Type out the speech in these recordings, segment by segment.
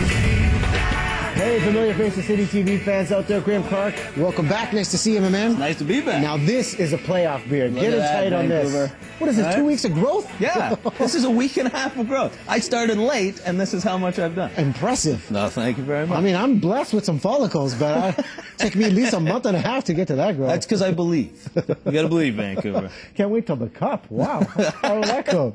Thank you. Hey, familiar faces, City TV fans out there, Graham Clark. Welcome back. Nice to see you, my man. Nice to be back. Now this is a playoff beard. Look Get it tight on this. Vancouver. What is this? Right? Two weeks of growth? yeah, this is a week and a half of growth. I started late, and this is how much I've done. Impressive. No, thank you very much. I mean, I'm blessed with some follicles, but it took me at least a month and a half to get to that growth. that's because I believe. You got to believe, Vancouver. Can't wait till the cup. Wow. How will that go?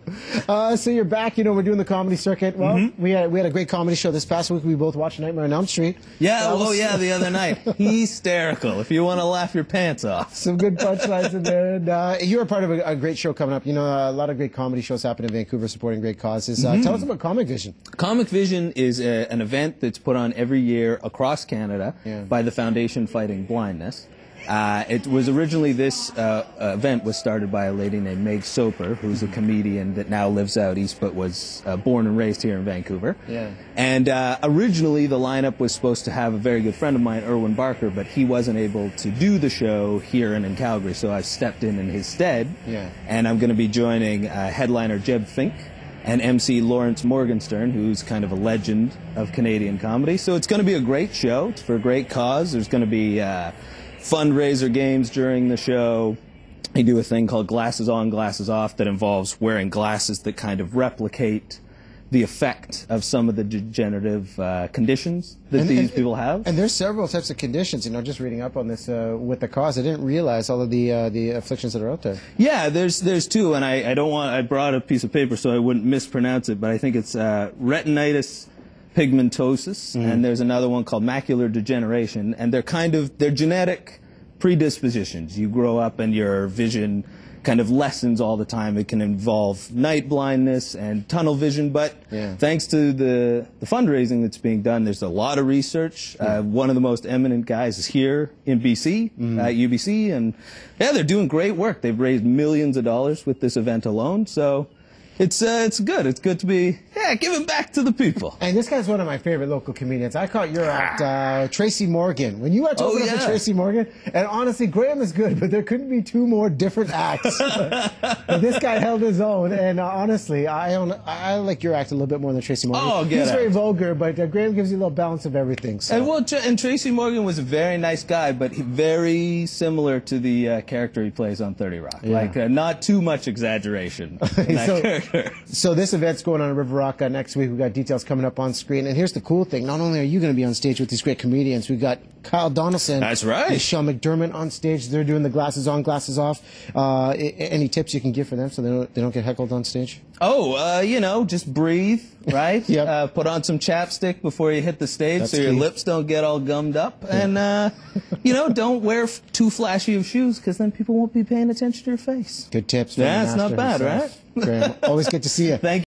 Uh, so you're back. You know, we're doing the comedy circuit. Well, Mm-hmm. we, had, we had a great comedy show this past week. We both watched Nightmare on Elm Street. Yeah. Oh, was- yeah. The other night, hysterical. If you want to laugh your pants off. Some good punchlines in there. And, uh, you're a part of a, a great show coming up. You know, a lot of great comedy shows happen in Vancouver supporting great causes. Uh, Mm-hmm. Tell us about Comic Vision. Comic Vision is a, an event that's put on every year across Canada Yeah. by the Foundation Fighting Blindness. Uh, it was originally this uh, event was started by a lady named Meg Soper, who's a comedian that now lives out east, but was uh, born and raised here in Vancouver. Yeah. And uh, originally, the lineup was supposed to have a very good friend of mine, Erwin Barker, but he wasn't able to do the show here and in Calgary, so I stepped in in his stead. Yeah. And I'm going to be joining uh, headliner Jebb Fink and MC Lawrence Morgenstern, who's kind of a legend of Canadian comedy. So it's going to be a great show. It's for a great cause. There's going to be uh, fundraiser games during the show. They do a thing called glasses on, glasses off that involves wearing glasses that kind of replicate the effect of some of the degenerative uh, conditions that And- these and- people have. And there's several types of conditions. You know, just reading up on this uh, with the cause, I didn't realize all of the uh, the afflictions that are out there. Yeah, there's there's two, and I, I don't want I brought a piece of paper so I wouldn't mispronounce it, but I think it's uh, retinitis pigmentosus, and there's another one called macular degeneration, and they're kind of they're genetic predispositions. You grow up and your vision kind of lessens all the time. It can involve night blindness and tunnel vision, but Yeah. thanks to the, the fundraising that's being done, there's a lot of research. Uh, one of the most eminent guys is here in BC, at UBC, and yeah, they're doing great work. They've raised millions of dollars with this event alone, so it's uh, it's good. It's good to be yeah giving back to the people. And this guy's one of my favorite local comedians. I caught your act, uh, Tracy Morgan. When you Oh, open up. Tracy Morgan, and honestly, Graham is good, but there couldn't be two more different acts. but this guy held his own, and uh, honestly, I own, I like your act a little bit more than Tracy Morgan. Oh, get He's very vulgar, but uh, Graham gives you a little balance of everything. So. And well, and Tracy Morgan was a very nice guy, but he, very similar to the uh, character he plays on Thirty Rock. Yeah. Like uh, not too much exaggeration. in that So- character. So this event's going on in River Rock uh, next week. We've got details coming up on screen. And here's the cool thing. Not only are you going to be on stage with these great comedians, we've got Kyle Donaldson. That's right. And Sean McDermott on stage. They're doing the glasses on, glasses off. Uh, any tips you can give for them so they don't, they don't get heckled on stage? Oh, uh, you know, just breathe, right? Yep. Uh, put on some chapstick before you hit the stage That's so your key. lips don't get all gummed up. And, uh, you know, don't wear f- too flashy of shoes because then people won't be paying attention to your face. Good tips. Yeah, it's not bad, himself. Graham, always good to see you. Thank